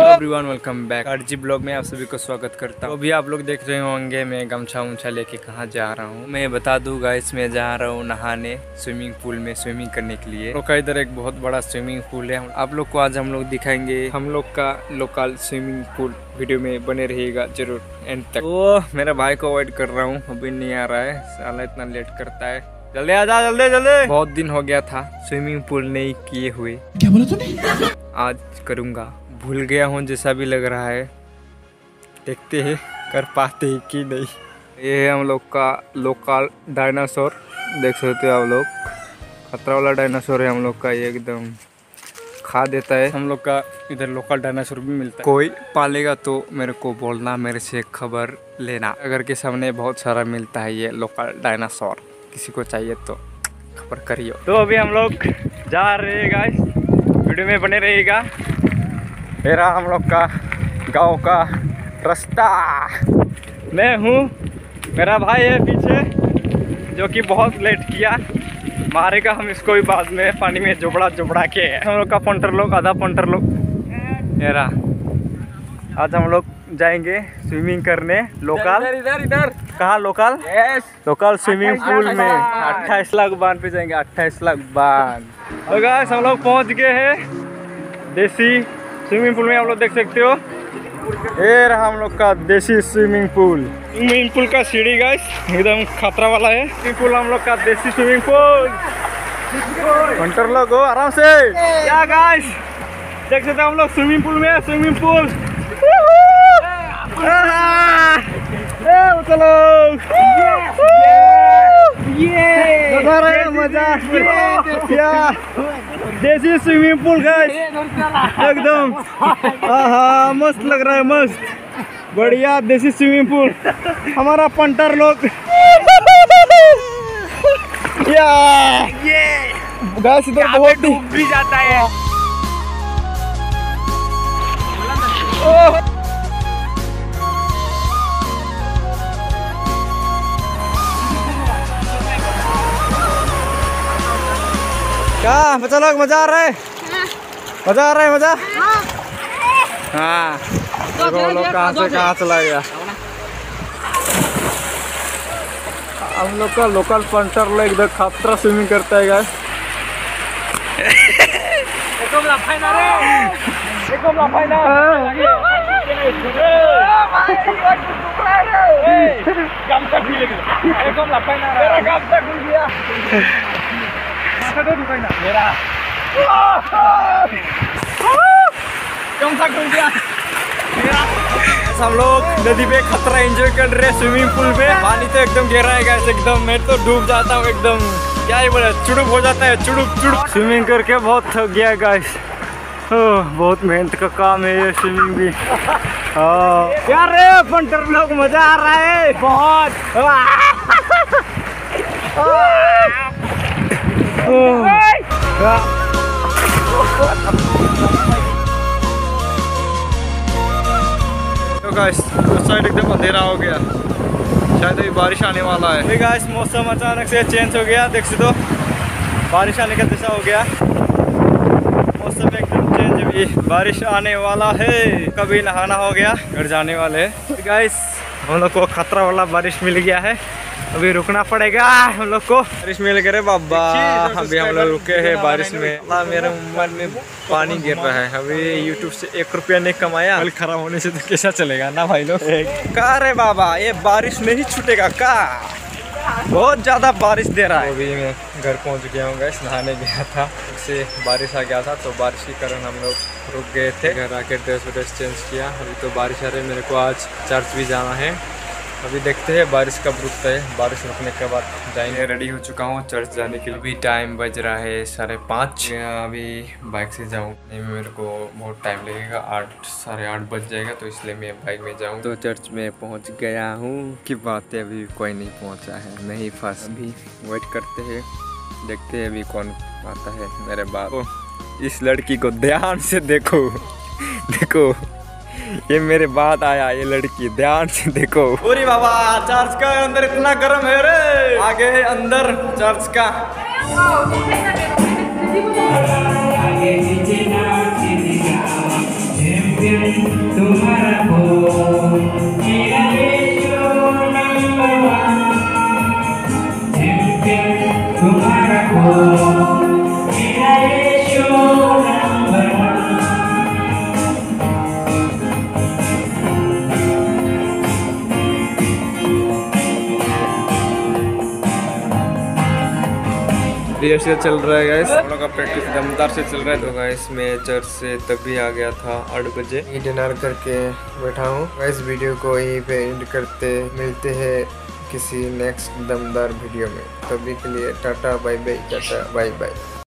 Everyone welcome back RG blog में आप सभी को स्वागत करता हूँ। अभी आप लोग देख रहे होंगे मैं गमछा उमछा लेके कहाँ जा रहा हूँ। मैं बता दूँ गाइस मैं जा रहा हूँ नहाने स्विमिंग पूल में स्विमिंग करने के लिए। का इधर एक बहुत बड़ा स्विमिंग पूल है। आप लोग को आज हम लोग दिखाएँगे। हम लोग का लोकल स्विमिंग पूल वीडियो में बने रहेगा ज़रूर एंड तक। ओ मेरा भाई को अवॉइड कर रहा हूँ। अभी नहीं आ रहा है। साला इतना लेट करता है। जल्दी आ जा जल्दी जल्दी। बहुत दिन हो गया था स्विमिंग पूल नहीं किए हुए। क्या बोला तूने? आज करूँगा। भूल गया हूँ जैसा भी लग रहा है। देखते हैं कर पाते हैं कि नहीं। ये है हम लोग का लोकल डायनासोर देख सकते हो आप लोग। खतरा वाला डायनासोर है हम लोग का ये एकदम। खा देता है। हम लोग का इधर लोकल डायनासोर भी मिलता है। कोई पालेगा तो मेरे को बोलना मेरे से खबर लेना। अगर के सामने बहुत सारा मिलता है ये लोकल डायनासोर किसी को चाहिए तो खबर करियो। तो अभी हम लोग जा रहे हैं गाइस वीडियो में बने रहेगा मेरा हम लोग का गाँव का रास्ता। मैं हूँ, मेरा भाई है पीछे, जो कि बहुत लेट किया। मारेगा हम इसको भी बाद में, पानी में जुबड़ा जुबड़ा के। हम लोग का पंटर लोग, आधा पंटर लोग। मेरा। आज हम लोग जाएँगे स्विमिंग करने लोकल इधर इधर कहाँ local yes local swimming pool में। अट्ठाईस लाख बाँध पे जाएँगे अट्ठाईस लाख बाँध। तो गाइस हम लोग पहुँच गए हैं देसी स्विमिंग पूल में आप लोग देख सकते हो। ये रहा हम लोग का देसी स्विमिंग पूल स्विमिंग पूल का सीढ़ी गाइस एकदम खतरा वाला है। स्विमिंग पूल हम लोग का देसी स्विमिंग पूल कंटर लोग हो आराम से। क्या गाइस देख सकते हो हम लोग स्विमिंग पूल में स्विमिंग पूल रहा है मज़ा क्या देसी स्विमिंग पूल गाइस एकदम हाँ मस्त लग रहा है मस्त बढ़िया देसी स्विमिंग पूल हमारा पंटर लोग या गाइस इधर बहुत डूब भी जाता है। क्या? बच्चा लोग मज़ा आ रहा है? मज़ा आ रहा है मज़ा? हाँ। देखो हम लोग कहाँ से कहाँ चला गया। हम लोग का लोकल पंटर लोग इधर खतरा स्विमिंग करता है। गाइस हम लोग नदी पे खतरा एंजॉय कर रहे हैं स्विमिंग पूल पे। पानी तो एकदम गहरा है गैस एकदम। मैं तो डूब जाता हूँ एकदम। क्या ही बोले चुड़ुप हो जाता है चुड़ुप चुड़ुप। स्विमिंग करके बहुत थक गया गाइस बहुत मेहनत का काम है ये स्विमिंग भी। यार रे पंटर लोग मज़ा आ रहा है। बहुत। साइड एकदम अंधेरा हो गया। शायद अभी बारिश आने वाला है। गाइस मौसम अचानक से चेंज हो गया, देख सकते बारिश आने का दिशा हो गया। मौसम एकदम चेंज अभी बारिश आने वाला है। कभी नहाना हो गया, घर जाने वाले। गाइस हम लोग को खतरा वाला बारिश मिल गया है। अभी रुकना पड़ेगा हम लोग को। बारिश मिल गए रे बाबा। अभी हम लोग रुके हैं बारिश में। अल्लाह मेरे मन में पानी गिर रहा है। अभी यूट्यूब से एक रुपया नहीं कमाया। कल खराब होने से तो कैसा चलेगा ना भाई लोग? कहा रे बाबा? ये बारिश में ही छूटेगा का बहुत ज़्यादा बारिश दे रहा है। अभी मैं घर पहुँच गया हूँ गैस नहाने गया था। उससे बारिश आ गया था तो बारिश के कारण हम लोग रुक गए थे। घर आके ड्रेस व्रेस चेंज किया। अभी तो बारिश आ रही है मेरे को आज चर्च भी जाना है। अभी देखते हैं बारिश कब रुकता है। बारिश रुकने के बाद जाएँगे। रेडी हो चुका हूँ चर्च जाने के लिए। अभी टाइम बज रहा है साढ़े पाँच। अभी बाइक से जाऊँ। नहीं मेरे को बहुत टाइम लगेगा। आठ साढ़े आठ बज जाएगा तो इसलिए मैं बाइक में जाऊँ। तो चर्च में पहुँच गया हूँ की बात है अभी कोई नहीं पहुँचा है। नहीं फंस। अभी वेट करते हैं। देखते हैं अभी कौन आता है मेरे बाप इस लड़की को ध्यान से देखो। देखो। ये मेरे बाद आया ये लड़की। ध्यान से देखो। पूरी बाबा चर्च का अंदर इतना गर्म है रे। आगे अंदर चर्च का। तुम्हारा को रिहर्सल चल रहा है हम लोग का प्रैक्टिस दमदार से चल रहा है। तो मैं चर्च से तभी आ गया था आठ बजे। डिनर करके बैठा हूँ। इस वीडियो को यहीं पे एंड करते मिलते हैं किसी नेक्स्ट दमदार वीडियो में। तभी के लिए tata bye bye tata bye bye